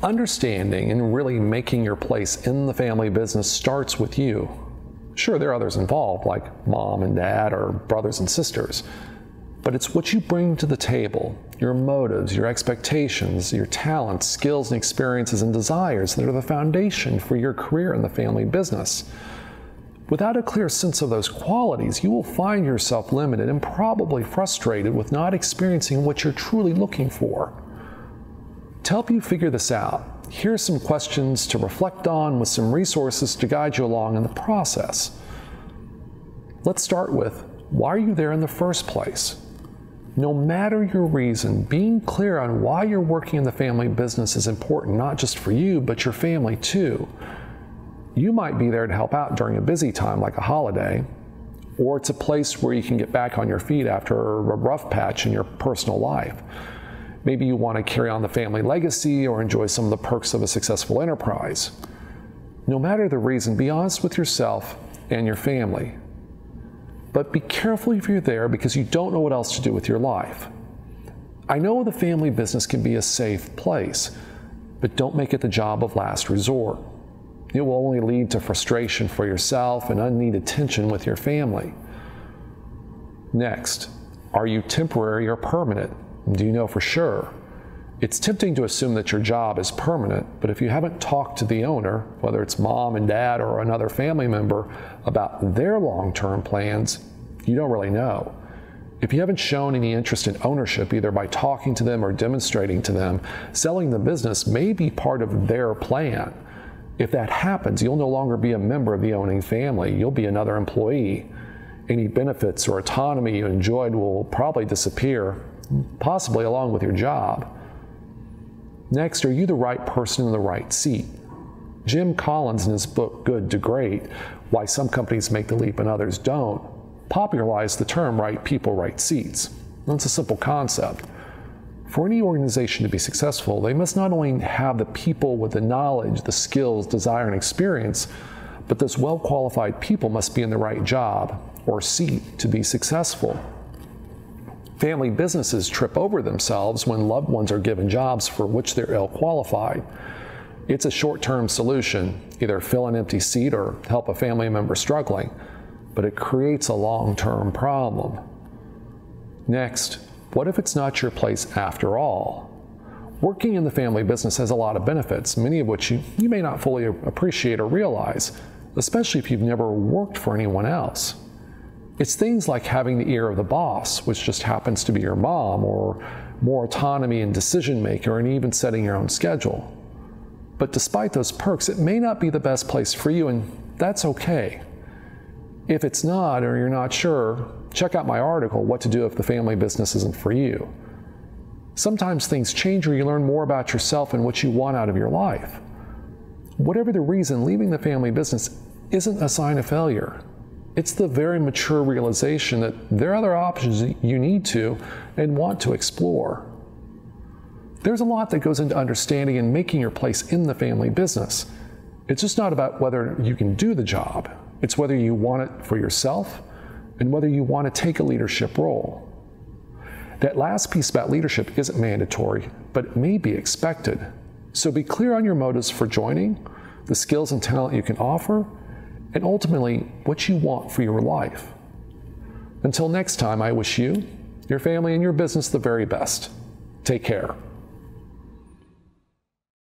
Understanding and really making your place in the family business starts with you. Sure, there are others involved, like mom and dad or brothers and sisters, but it's what you bring to the table your motives, your expectations, your talents, skills, and experiences and desires that are the foundation for your career in the family business. Without a clear sense of those qualities, you will find yourself limited and probably frustrated with not experiencing what you're truly looking for. To help you figure this out, here are some questions to reflect on with some resources to guide you along in the process. Let's start with why are you there in the first place? No matter your reason, being clear on why you're working in the family business is important, not just for you, but your family too. You might be there to help out during a busy time like a holiday, or it's a place where you can get back on your feet after a rough patch in your personal life. Maybe you want to carry on the family legacy or enjoy some of the perks of a successful enterprise. No matter the reason, be honest with yourself and your family. But be careful if you're there because you don't know what else to do with your life. I know the family business can be a safe place, but don't make it the job of last resort. It will only lead to frustration for yourself and unneeded tension with your family. Next, are you temporary or permanent? Do you know for sure? It's tempting to assume that your job is permanent, but if you haven't talked to the owner, whether it's mom and dad or another family member, about their long term plans, you don't really know. If you haven't shown any interest in ownership, either by talking to them or demonstrating to them, selling the business may be part of their plan. If that happens, you'll no longer be a member of the owning family, you'll be another employee. Any benefits or autonomy you enjoyed will probably disappear, possibly along with your job. Next, are you the right person in the right seat? Jim Collins, in his book Good to Great Why Some Companies Make the Leap and Others Don't, popularized the term right people, right seats. That's a simple concept. For any organization to be successful, they must not only have the people with the knowledge, the skills, desire, and experience, but those well qualified people must be in the right job or seat to be successful. Family businesses trip over themselves when loved ones are given jobs for which they're ill qualified. It's a short term solution, either fill an empty seat or help a family member struggling, but it creates a long term problem. Next, what if it's not your place after all? Working in the family business has a lot of benefits, many of which you, you may not fully appreciate or realize, especially if you've never worked for anyone else. It's things like having the ear of the boss, which just happens to be your mom, or more autonomy in decision making, and even setting your own schedule. But despite those perks, it may not be the best place for you, and that's okay. If it's not, or you're not sure, check out my article, What to Do If the Family Business Isn't for You. Sometimes things change or you learn more about yourself and what you want out of your life. Whatever the reason, leaving the family business isn't a sign of failure. It's the very mature realization that there are other options you need to and want to explore. There's a lot that goes into understanding and making your place in the family business. It's just not about whether you can do the job, it's whether you want it for yourself and whether you want to take a leadership role. That last piece about leadership isn't mandatory, but it may be expected. So be clear on your motives for joining, the skills and talent you can offer, and ultimately what you want for your life. Until next time, I wish you, your family, and your business the very best. Take care.